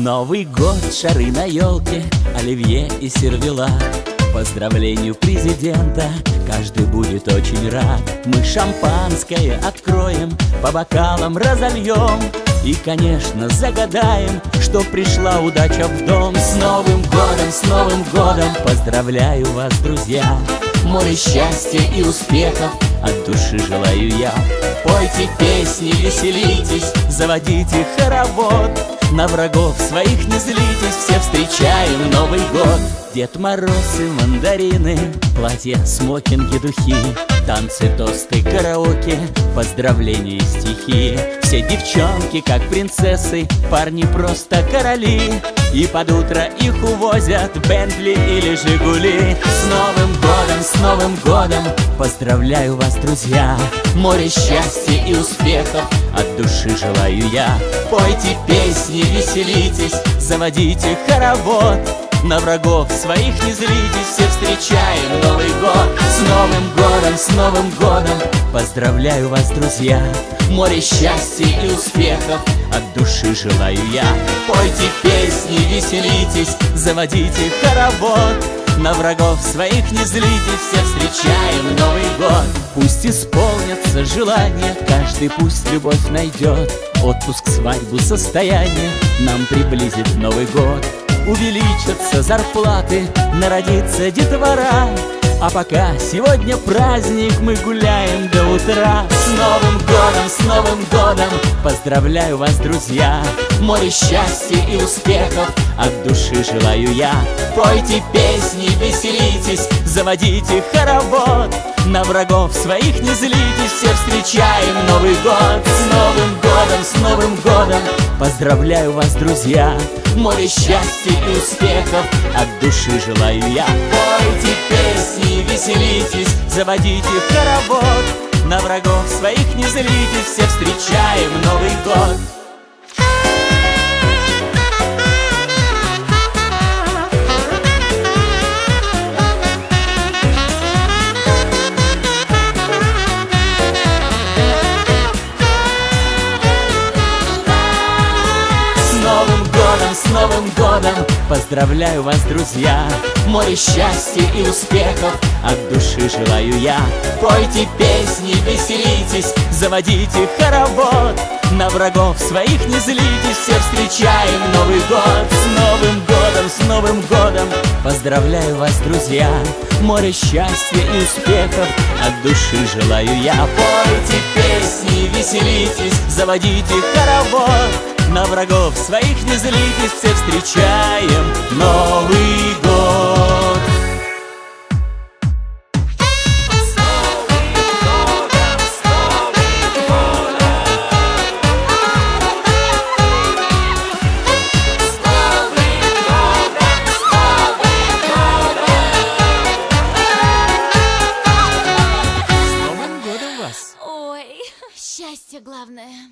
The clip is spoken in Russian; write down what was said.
Новый год, шары на елке, оливье и сервела. Поздравлению президента каждый будет очень рад. Мы шампанское откроем, по бокалам разольем. И, конечно, загадаем, что пришла удача в дом. С Новым годом, с Новым годом! Поздравляю вас, друзья! Море счастья и успехов от души желаю я. Пойте песни, веселитесь, заводите хоровод На врагов своих не злитесь, все встречаем Новый год. Дед Мороз и мандарины, платья, смокинги, духи Танцы, тосты, караоке, поздравления и стихи. Все девчонки как принцессы, парни просто короли И под утро их увозят Бентли или Жигули. С Новым годом, с Новым годом, поздравляю вас, друзья! Море счастья и успехов от души желаю я. Пойте песни, веселитесь, заводите хоровод на врагов. Своих не злитесь, все встречаем Новый год. С Новым годом, с Новым годом. Поздравляю вас, друзья. Море счастья и успехов от души желаю я. Пойте песни, веселитесь, заводите хоровод. На врагов своих не злитесь, все встречаем Новый год. Пусть исполнятся желания, каждый пусть любовь найдет. Отпуск, свадьбу, состояние нам приблизит Новый год Увеличатся зарплаты, народится детвора. А пока сегодня праздник, мы гуляем до утра. С Новым годом, с Новым годом! Поздравляю вас, друзья! Море счастья и успехов От души желаю я. Пойте песни, веселитесь Заводите хоровод На врагов своих не злитесь Все встречаем Новый год С Новым годом, с Новым годом. Поздравляю вас, друзья Море счастья и успехов. От души желаю я. Пойте песни, веселитесь Заводите хоровод. На врагов своих не злитесь Все встречаем Новый год годом, с Новым годом. Поздравляю вас, друзья. Море счастья и успехов От души желаю я. Пойте песни, веселитесь Заводите хоровод. На врагов своих не злитесь Все встречаем Новый год. С Новым годом, с Новым годом. Поздравляю вас, друзья. Море счастья и успехов От души желаю я. Пойте песни, веселитесь Заводите хоровод на врагов своих не злитесь, все встречаем Новый год. Ой, счастье главное.